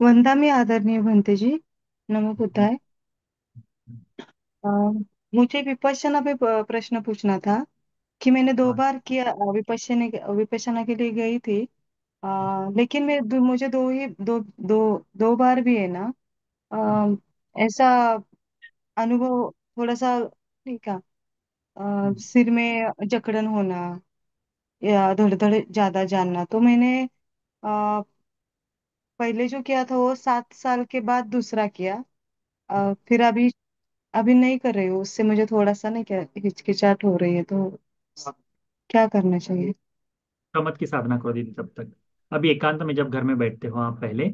वंदा में आदरणीय भंते जी नमो बुद्धाय अ, मुझे विपश्यना पे प- प्रश्न पूछना था कि मैंने दो हाँ। बार किया विपश्यना विपश्यना के लिए गई थी। आ, लेकिन मैं दो, मुझे दो ही दो दो दो बार भी है ना। अ, ऐसा अनुभव थोड़ा सा ठीक है अ, सिर में जकड़न होना या धड़ धड़ ज़्यादा जानना। तो मैंने अ, पहले जो किया था वो सात साल के बाद दूसरा किया। अ, फिर अभी अभी नहीं कर रही हूँ उससे मुझे थोड़ा सा नहीं क्या हिचकिचाहट हो रही है तो क्या करना चाहिए? समझ की साधना करो दीदी तब तक। अभी एकांत में जब घर में बैठते हो आप पहले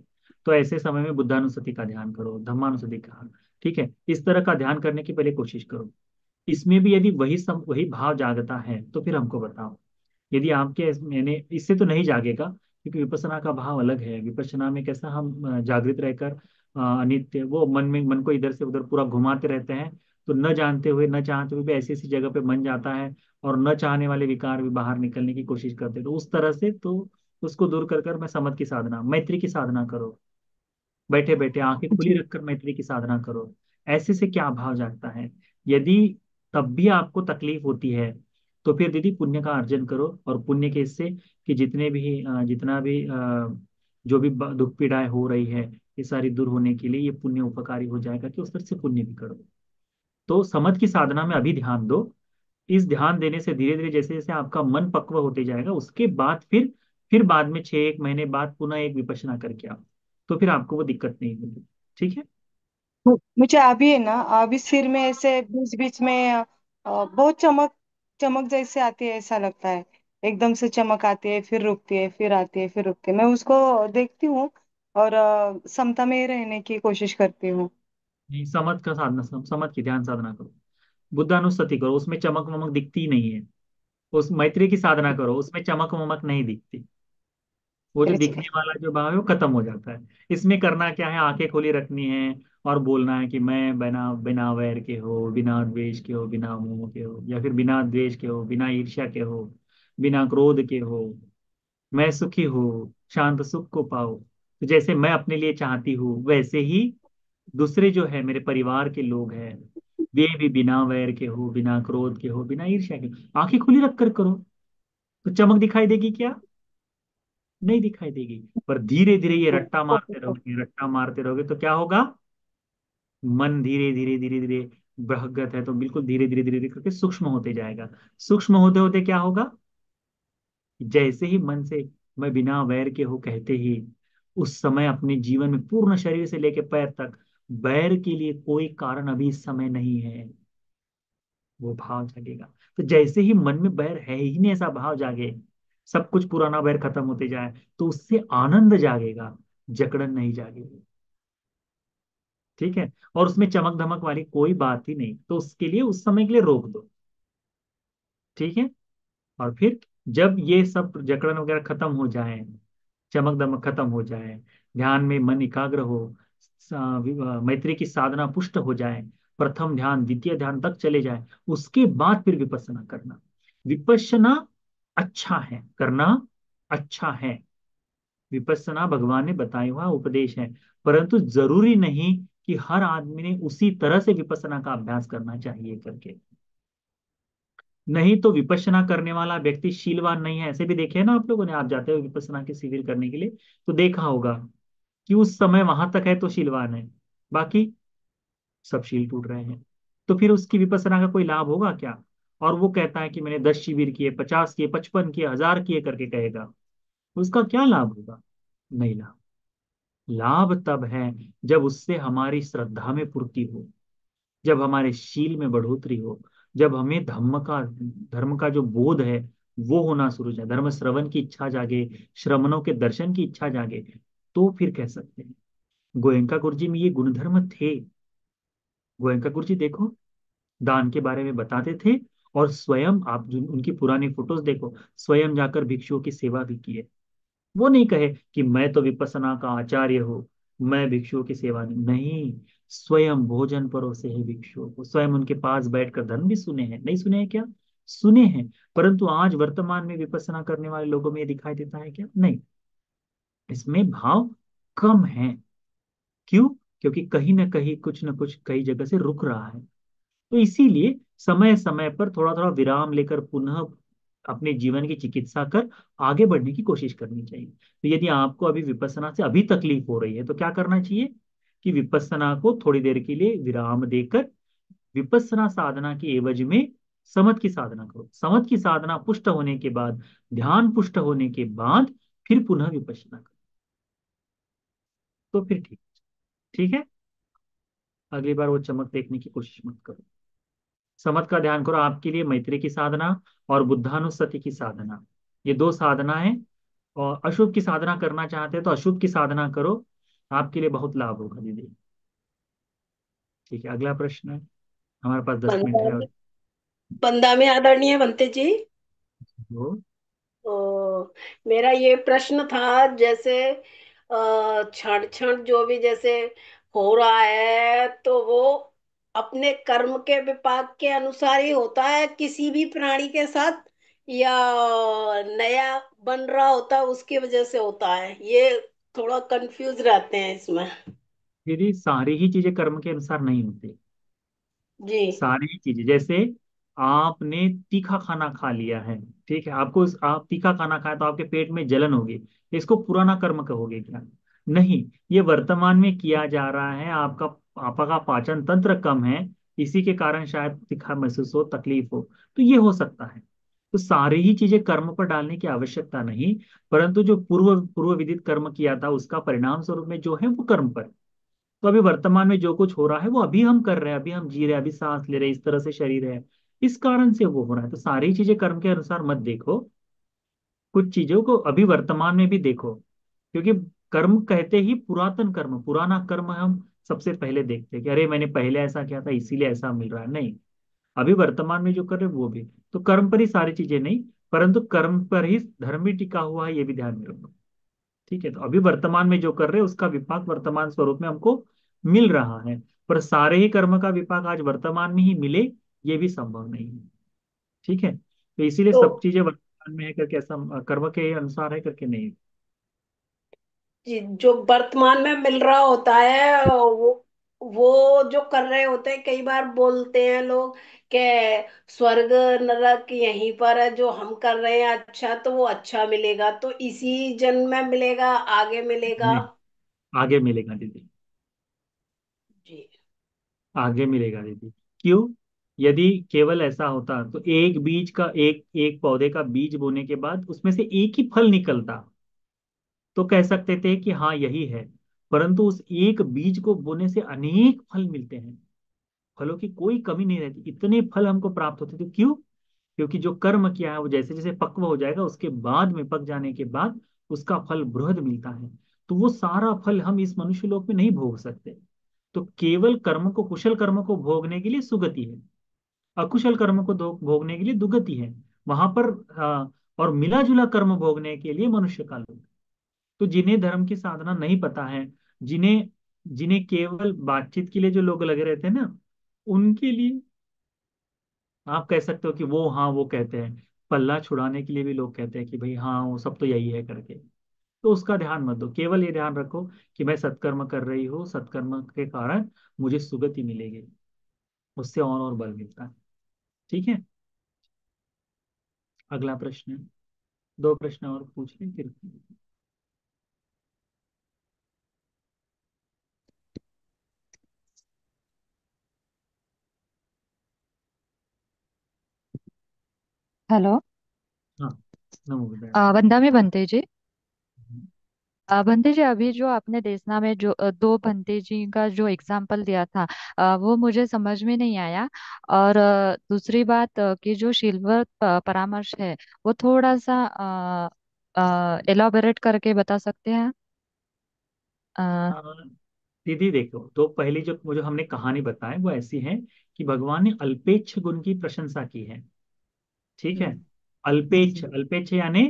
तो ऐसे समय में बुद्धानुस्मृति का ध्यान करो धम्मानुस्मृति का। ठीक है? इस तरह का ध्यान करने की पहले कोशिश करो। इसमें भी यदि वही सम वही भाव जागता है तो फिर हमको बताओ। यदि आपके मैंने इससे तो नहीं जागेगा क्योंकि विपसना का भाव अलग है। विपसना में कैसा हम जागृत रहकर अनित्य वो मन में मन को इधर से उधर पूरा घुमाते रहते हैं तो न जानते हुए न चाहते हुए भी ऐसी ऐसी जगह पे मन जाता है और न चाहने वाले विकार भी बाहर निकलने की कोशिश करते तो उस तरह से तो उसको दूर कर कर मैं समझ की साधना मैत्री की साधना करो। बैठे बैठे आँखें खुली रखकर मैत्री की साधना करो। ऐसे से क्या भाव जागता है? यदि तब भी आपको तकलीफ़ होती है तो फिर दीदी पुण्य का अर्जन करो और पुण्य के इससे कि जितने भी जितना भी जो भी दुख पीड़ाएँ हो रही है, ये सारी दूर होने के लिए ये पुण्य उपकारी हो जाएगा कि उस तरह से पुण्य भी करो। तो समझ की साधना में अभी ध्यान दो। इस ध्यान देने से धीरे धीरे जैसे जैसे आपका मन पक्व होते जाएगा, उसके बाद फिर फिर बाद में छह एक महीने बाद पुनः एक विपश्यना करके आओ। तो फिर आपको वो दिक्कत नहीं होगी। ठीक है? मुझे अभी है ना, अभी सिर में ऐसे बीच बीच में बहुत चमक चमक जैसे आती है ऐसा लगता है। एकदम से चमक आती है फिर रुकती है फिर आती है फिर रुकती है। मैं उसको देखती हूँ और अ, समता में रहने की कोशिश करती हूँ। नहीं समझ का साधना सम, समझ की ध्यान साधना करो। बुद्धानुස්සति करो उसमें चमक वमक दिखती ही नहीं है। उस मैत्री की साधना करो उसमें चमक वमक नहीं दिखती। वो जो कैसे दिखने वाला जो भाव है वो खत्म हो जाता है। इसमें करना क्या है? आँखें खोली रखनी है और बोलना है कि मैं बिना बिना वैर के हो, बिना द्वेष के हो, बिना मोह के हो, या फिर बिना द्वेष के हो, बिना ईर्ष्या के हो, बिना क्रोध के हो, मैं सुखी हो, शांत सुख को पाओ। तो जैसे मैं अपने लिए चाहती हूँ, वैसे ही दूसरे जो है मेरे परिवार के लोग हैं, वे भी बिना वैर के हो, बिना क्रोध के हो, बिना ईर्ष्या के आँखें खुली रख कर। करो तो चमक दिखाई देगी क्या? नहीं दिखाई देगी। पर धीरे धीरे ये रट्टा मारते रहोगे, रट्टा मारते रहोगे तो क्या होगा? मन धीरे धीरे धीरे धीरे बृहगत है तो बिल्कुल धीरे धीरे धीरे धीरे करके सूक्ष्म होते जाएगा। सूक्ष्म होते होते क्या होगा? जैसे ही मन से मैं बिना वैर के हो कहते ही उस समय अपने जीवन में पूर्ण शरीर से लेकर पैर तक वैर के लिए कोई कारण अभी इस समय नहीं है। वो भाव जागेगा। तो जैसे ही मन में बैर है ही नहीं, ऐसा भाव जागे, सब कुछ पुराना बैर खत्म होते जाए तो उससे आनंद जागेगा, जकड़न नहीं जागेगी। ठीक है? और उसमें चमक धमक वाली कोई बात ही नहीं। तो उसके लिए, उस समय के लिए रोक दो। ठीक है? और फिर जब ये सब जकड़न वगैरह खत्म हो जाए चमक दमक खत्म हो जाए, ध्यान में मन एकाग्र हो मैत्री की साधना पुष्ट हो जाए, प्रथम ध्यान, द्वितीय ध्यान तक चले जाए, उसके बाद फिर विपसना करना। विपसना अच्छा है, करना अच्छा है। विपसना भगवान ने बताया हुआ उपदेश है, परंतु ज़रूरी नहीं कि हर आदमी ने उसी तरह से विपसना का अभ्यास करना चाहिए करके। नहीं तो विपसना करने वाला व्यक्ति शीलवान नहीं है। ऐसे भी देखे ना आप लोगों ने, आप जाते हो विपसना के शिविर करने के लिए तो देखा होगा कि उस समय वहाँ तक है तो शीलवान है। बाकी सब शील टूट रहे हैं। तो फिर उसकी विपसना का कोई लाभ होगा क्या? और वो कहता है कि मैंने दस शिविर किए, पचास किए, पचपन किए, हज़ार किए करके कहेगा। उसका क्या लाभ होगा? नहीं लाभ। लाभ तब है जब उससे हमारी श्रद्धा में पूर्ति हो, जब हमारे शील में बढ़ोतरी हो, जब हमें धर्म का धर्म का जो बोध है वो होना शुरू जाए। धर्म श्रवण की इच्छा जागे, श्रवणों के दर्शन की इच्छा जागे तो फिर कह सकते हैं, गोयंका गुरु जी में ये गुणधर्म थे। गोयंका गुरु जी देखो, दान के बारे में बताते थे और स्वयं आप जो उनकी पुरानी फ़ोटोज़ देखो, स्वयं जाकर भिक्षुओं की सेवा भी की है वो नहीं कहे कि मैं तो विपसना का आचार्य हो, मैं भिक्षुओं की सेवा नहीं नहीं। स्वयं भोजन परोसे है भिक्षुओं को। स्वयं उनके पास बैठकर धर्म भी सुने हैं। नहीं सुने हैं क्या? सुने हैं, परंतु आज वर्तमान में विपसना करने वाले लोगों में दिखाई देता है क्या? नहीं। इसमें भाव कम है। क्यों? क्योंकि कहीं ना कहीं कुछ ना कुछ कई जगह से रुक रहा है। तो इसीलिए समय समय पर थोड़ा थोड़ा विराम लेकर पुनः अपने जीवन की चिकित्सा कर आगे बढ़ने की कोशिश करनी चाहिए। तो यदि आपको अभी विपसना से अभी तकलीफ़ हो रही है तो क्या करना चाहिए? कि विपसना को थोड़ी देर के लिए विराम देकर विपसना साधना के एवज में समत की साधना करो। समत की साधना पुष्ट होने के बाद, ध्यान पुष्ट होने के बाद फिर पुनः विपसना करो। तो फिर ठीक ठीक है? अगली बार वो चमक देखने की कोशिश मत करो। समत का ध्यान करो आपके लिए मैत्री की साधना और बुद्धानुस्सति की साधना। ये दो साधना है और अशुभ की साधना करना चाहते हैं तो अशुभ की साधना करो आपके लिए बहुत लाभ होगा दीदी। ठीक है अगला प्रश्न है हमारे पास दस मिनट है और में बंदा में आदरणीय बनते जी। वो तो मेरा ये प्रश्न था जैसे क्षण क्षण जो भी जैसे हो रहा है तो वो अपने कर्म के विपाक के अनुसार ही होता है। किसी भी प्राणी के साथ या नया बन रहा होता है उसकी वजह से होता है। ये थोड़ा कंफ्यूज रहते हैं इसमें। दीदी सारी ही चीज़ें कर्म के अनुसार नहीं होती। जी। सारी ही चीज़ें जैसे आपने तीखा खाना खा लिया है ठीक है? आपको आप तीखा खाना खाए तो आपके पेट में जलन होगी। इसको पुराना कर्म कहोगे क्या? नहीं ये वर्तमान में किया जा रहा है आपका आपका पाचन तंत्र कम है, इसी के कारण शायद तीखा महसूस हो, तकलीफ़ हो तो ये हो सकता है। तो सारी ही चीज़ें कर्म पर डालने की आवश्यकता नहीं, परंतु जो पूर्व पूर्व विदित कर्म किया था, उसका परिणाम स्वरूप में जो है वो कर्म पर। तो अभी वर्तमान में जो कुछ हो रहा है, वो अभी हम कर रहे हैं, अभी हम जी रहे हैं, अभी सांस ले रहे हैं, इस तरह से शरीर है, इस कारण से वो हो रहा है। तो सारी चीज़ें कर्म के अनुसार मत देखो। कुछ चीज़ों को अभी वर्तमान में भी देखो, क्योंकि कर्म कहते ही पुरातन कर्म, पुराना कर्म हम सबसे पहले देखते हैं कि अरे मैंने पहले ऐसा किया था इसीलिए ऐसा मिल रहा है। नहीं अभी वर्तमान में जो कर रहे वो भी। तो कर्म पर ही सारी चीज़ें नहीं परंतु कर्म पर ही धर्म भी टिका हुआ है ये भी ध्यान में रखो। ठीक है तो अभी वर्तमान में जो कर रहे उसका विपाक वर्तमान स्वरूप में हमको मिल रहा है। पर सारे ही कर्म का विपाक आज वर्तमान में ही मिले ये भी संभव नहीं है। ठीक है तो इसीलिए तो सब चीज़ें वर्तमान में है करके ऐसा कर्म के अनुसार है करके नहीं जो वर्तमान में मिल रहा होता है वो वो जो कर रहे होते हैं कई बार बोलते हैं लोग कि स्वर्ग नरक यहीं पर है जो हम कर रहे हैं अच्छा तो वो अच्छा मिलेगा तो इसी जन्म में मिलेगा आगे मिलेगा। आगे मिलेगा दीदी। जी। आगे मिलेगा दीदी। क्यों? यदि केवल ऐसा होता तो एक बीज का एक एक पौधे का बीज बोने के बाद उसमें से एक ही फल निकलता। तो कह सकते थे कि हाँ यही है। परंतु उस एक बीज को बोने से अनेक फल मिलते हैं। फलों की कोई कमी नहीं रहती। इतने फल हमको प्राप्त होते थे क्यों? क्योंकि जो कर्म किया है वो जैसे जैसे पक्व हो जाएगा उसके बाद में पक जाने के बाद उसका फल बृहद मिलता है। तो वो सारा फल हम इस मनुष्य लोक में नहीं भोग सकते। तो केवल कर्म को कुशल कर्म को भोगने के लिए सुगति है। अकुशल कर्म को भोगने के लिए दुगति है। वहाँ पर आ, और मिला जुला कर्म भोगने के लिए मनुष्य का लोक। तो जिन्हें धर्म की साधना नहीं पता है, जिन्हें जिन्हें केवल बातचीत के लिए जो लोग लगे रहते हैं ना, उनके लिए आप कह सकते हो कि वो हाँ वो कहते हैं। पल्ला छुड़ाने के लिए भी लोग कहते हैं कि भाई हाँ वो सब तो यही है करके। तो उसका ध्यान मत दो, केवल ये ध्यान रखो कि मैं सत्कर्म कर रही हूँ, सत्कर्म के कारण मुझे सुगति मिलेगी। उससे और और बल मिलता है। ठीक है? अगला प्रश्न, दो प्रश्न और पूछ लें, फिर। हेलो। हाँ नमो बुद्धाय अ, वंदा में बनते जी। अ, बंते जी अभी जो आपने देशना में जो अ, दो बंते जी का जो एग्ज़ाम्पल दिया था अ, वो मुझे समझ में नहीं आया। और अ, दूसरी बात अ, कि जो सिल्वर परामर्श है वो थोड़ा सा एलाबोरेट करके बता सकते हैं? अ, आ, दीदी देखो तो पहली जो मुझे हमने कहानी बताई वो ऐसी है कि भगवान ने अल्पेच्छ गुण की प्रशंसा की है। ठीक है? हम्म। अल्पेच्छ अल्पेच्छ यानी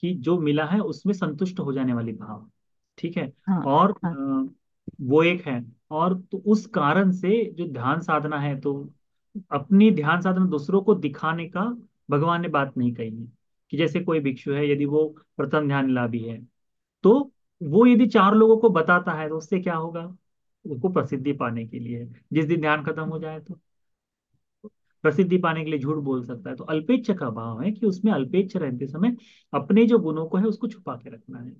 कि जो मिला है उसमें संतुष्ट हो जाने वाली भाव ठीक है? हाँ और हाँ। वो एक है। और तो उस कारण से जो ध्यान साधना है तो अपनी ध्यान साधना दूसरों को दिखाने का भगवान ने बात नहीं कही है। कि जैसे कोई भिक्षु है यदि वो प्रथम ध्यान लाभी है तो वो यदि चार लोगों को बताता है तो उससे क्या होगा? उसको प्रसिद्धि पाने के लिए। जिस दिन ध्यान खत्म हो जाए तो। प्रसिद्धि पाने के लिए झूठ बोल सकता है। तो अल्पेच्छ का भाव है कि उसमें अल्पेच्छ रहते समय अपने जो गुणों को है उसको छुपा के रखना है।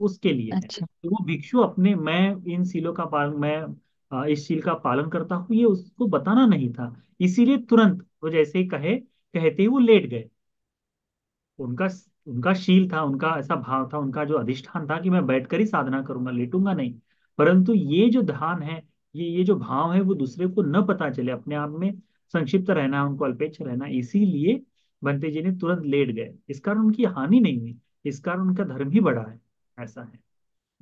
उसके लिए है। अच्छा। तो वो भिक्षु अपने मैं इन सीलों का पालन मैं इस शील का पालन करता हूँ ये उसको बताना नहीं था। इसीलिए तुरंत वो जैसे ही कहे कहते ही वो लेट गए। उनका उनका शील था उनका ऐसा भाव था उनका जो अधिष्ठान था कि मैं बैठकर ही साधना करूँगा लेटूँगा नहीं। परंतु ये जो ध्यान है ये ये जो भाव है वो दूसरे को न पता चले, अपने आप में संक्षिप्त रहना, उनको अल्पेच्छ रहना, इसीलिए बंते जी ने तुरंत लेट गए। इस कारण उनकी हानि नहीं हुई, इस कारण उनका धर्म ही बढ़ा है, ऐसा है।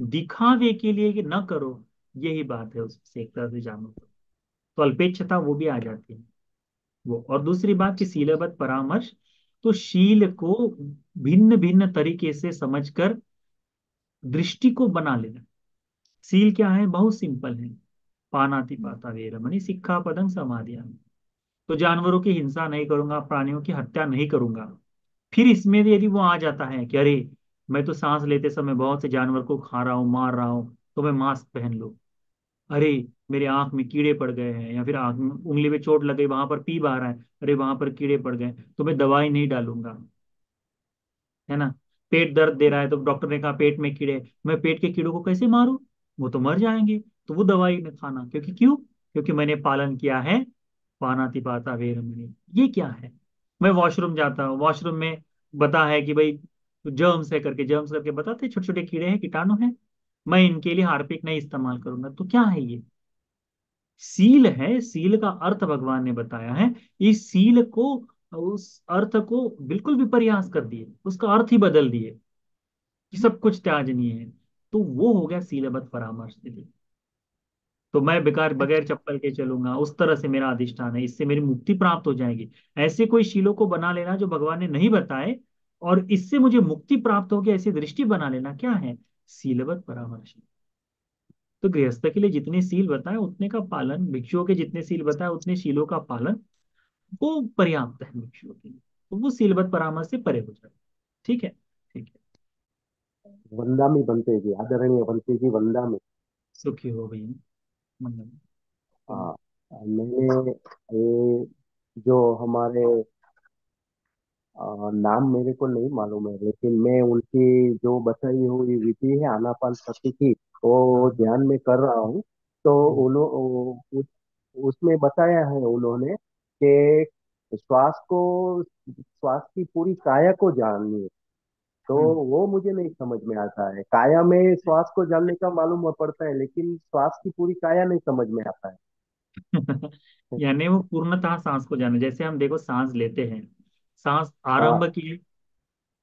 दिखावे के लिए कि न करो, यही बात है उससे एक तरह से जानो तो। तो अल्पेच्छता वो भी आ जाती है। वो और दूसरी बात कि शीलबद्ध परामर्श तो शील को भिन्न भिन्न तरीके से समझकर दृष्टि को बना लेना। सील क्या है? बहुत सिंपल है। पानाति पाता वेरमणि सिक्खा पदं समाधियामि। तो जानवरों की हिंसा नहीं करूँगा, प्राणियों की हत्या नहीं करूँगा। फिर इसमें यदि वो आ जाता है कि अरे, मैं तो सांस लेते समय बहुत से जानवर को खा रहा हूँ, मार रहा हूँ तो मैं मास्क पहन लूँ। अरे, मेरे आँख में कीड़े पड़ गए हैं या फिर आँख में उंगली में चोट लग गई, वहाँ पर पीप आ रहा है, अरे, वहाँ पर कीड़े पड़ गए तो मैं दवाई नहीं डालूँगा। है ना? पेट दर्द दे रहा है तो डॉक्टर ने कहा, पेट में कीड़े, मैं पेट के कीड़ों को कैसे मारू? वो तो मर जाएँगे। तो वो दवाई नहीं खाना। क्योंकि क्यों? क्योंकि मैंने पालन किया है पानातिपाता वेरमणि ये क्या है? मैं वॉशरूम जाता हूँ। वॉशरूम में बता है कि भाई जर्म्स है करके जर्म्स करके बताते छोटे छोटे कीड़े हैं, कीटाणु हैं। मैं इनके लिए हार्पिक नहीं इस्तेमाल करूँगा। तो क्या है ये? सील है, सील का अर्थ भगवान ने बताया है। इस सील को, उस अर्थ को बिल्कुल विपर्यास कर दिए। उसका अर्थ ही बदल दिए कि सब कुछ त्याजनीय है। तो वो हो गया सीलबद्ध परामर्श तो मैं बेकार बगैर चप्पल के चलूँगा उस तरह से मेरा अधिष्ठान है इससे मेरी मुक्ति प्राप्त हो जाएगी। ऐसे कोई शीलों को बना लेना जो भगवान ने नहीं बताए और इससे मुझे मुक्ति प्राप्त होगी ऐसी दृष्टि बना लेना क्या है? सीलबद्ध परामर्श। तो गृहस्थ के लिए जितने सील बताए उतने का पालन भिक्षुओं के जितने सील बताए उतने शीलों का पालन वो पर्याप्त है भिक्षुओं के लिए। तो वो सीलबद्ध परामर्श से परे हो जाए। ठीक है? ठीक है। वंदामी बनते जी आदरणीय बनते जी वंदामी सुखी हो भैया मंगल हाँ मैंने ये जो हमारे आ, नाम मेरे को नहीं मालूम है लेकिन मैं उनकी जो बताई हुई विधि है आनापान सती की वो हाँ ध्यान में कर रहा हूँ। तो हम्म, उन्होंने उस, उसमें बताया है उन्होंने कि श्वास को श्वास की पूरी काया को जाननी है तो हम्म। वो मुझे नहीं समझ में आता है। काया में श्वास को जानने का मालूम पड़ता है लेकिन श्वास की पूरी काया नहीं समझ में आता है। यानी वो पूर्णतः सांस को जाने जैसे हम देखो सांस लेते हैं सांस हाँ। आरंभ किए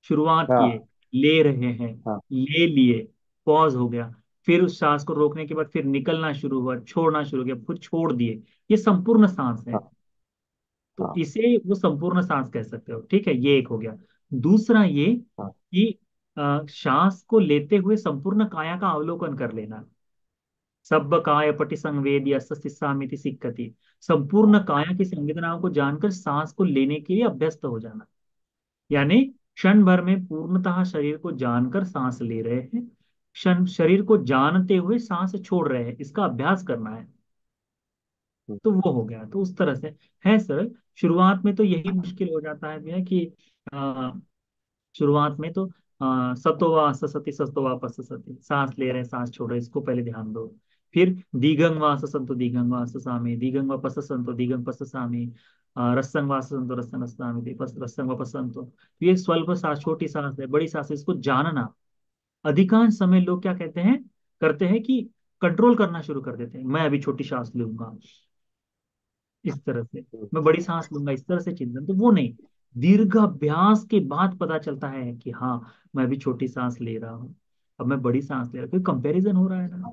शुरुआत किए हाँ ले रहे हैं हाँ। ले लिए पॉज हो गया फिर उस सांस को रोकने के बाद फिर निकलना शुरू हुआ छोड़ना शुरू किया फिर छोड़ दिए। ये संपूर्ण सांस है। हाँ। तो हाँ। इसे वो संपूर्ण सांस कह सकते हो ठीक है ये एक हो गया। दूसरा ये हाँ। कि श्वास को लेते हुए संपूर्ण काया का अवलोकन कर लेना। सब काय पटि संवेद यस्मिति सिक्खति। संपूर्ण काया की संवेदनाओं को जानकर सांस को लेने के लिए अभ्यस्त हो जाना। यानी क्षण भर में पूर्णतः शरीर को जानकर सांस ले रहे हैं। क्षण शरीर को जानते हुए सांस छोड़ रहे हैं। इसका अभ्यास करना है। हम्म, तो वो हो गया। तो उस तरह से है सर शुरुआत में तो यही मुश्किल हो जाता है भैया कि आ, शुरुआत में तो सतोवा ससति सतोवा पससति सांस ले रहे हैं सांस छोड़ रहे इसको पहले ध्यान दो। फिर दीघंग वा ससंतो दीघंग वा ससामे दीघंग पससामे आ, रस्संग वा पस रस्संग वा पसंतो तो ये स्वल्प सांस छोटी सांस है बड़ी सांस इसको जानना। अधिकांश समय लोग क्या कहते हैं करते हैं कि कंट्रोल करना शुरू कर देते हैं। मैं अभी छोटी सांस लूँगा। इस तरह से। मैं बड़ी सांस लूँगा इस तरह से चिंतन। तो वो नहीं। दीर्घ अभ्यास के बाद पता चलता है कि हाँ मैं अभी छोटी सांस ले रहा हूँ। अब मैं बड़ी सांस ले रहा हूँ। कंपैरिजन हो रहा है ना?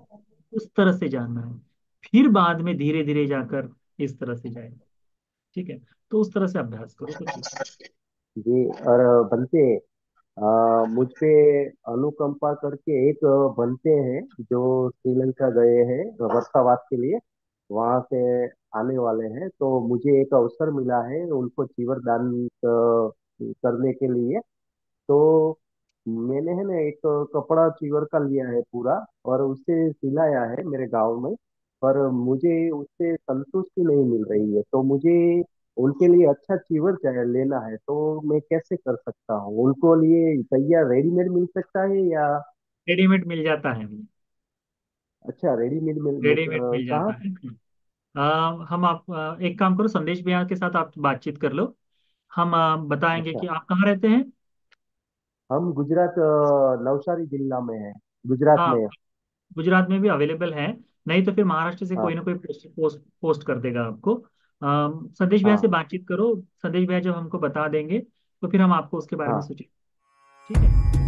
उस तरह से जानना है। फिर बाद में धीरे धीरे जाकर इस तरह से जाए ठीक है? तो उस तरह से अभ्यास करो तो जी, और बनते मुझ पे अनुकंपा करके एक बनते हैं जो श्रीलंका गए हैं वर्षावास के लिए। वहाँ से आने वाले हैं तो मुझे एक अवसर मिला है उनको चीवर दान करने के लिए। तो मैंने है ना एक कपड़ा चिवर का लिया है पूरा और उससे सिलाया है मेरे गाँव में पर मुझे उससे संतुष्टि नहीं मिल रही है। तो मुझे उनके लिए अच्छा चीवर चाहिए लेना है तो मैं कैसे कर सकता हूँ? उनको लिए तैयार रेडीमेड मिल सकता है या रेडीमेड मिल जाता है। अच्छा रेडीमेड मिल मिल- रेडीमेड अ, मिल कहाँ जाता है। आ, हम आप आ, एक काम करो संदेश भैया के साथ आप बातचीत कर लो। हम आ, बताएँगे अच्छा। कि आप कहाँ रहते हैं? हम गुजरात अ, नवसारी जिला में है गुजरात हाँ में। गुजरात में भी अवेलेबल है। नहीं तो फिर महाराष्ट्र से कोई हाँ। ना कोई पोस्ट पोस्ट, पोस्ट कर देगा आपको। आ, संदेश भैया से हाँ। बातचीत करो। संदेश भैया जब हमको बता देंगे तो फिर हम आपको उसके बारे में हाँ। सोचेंगे। ठीक है?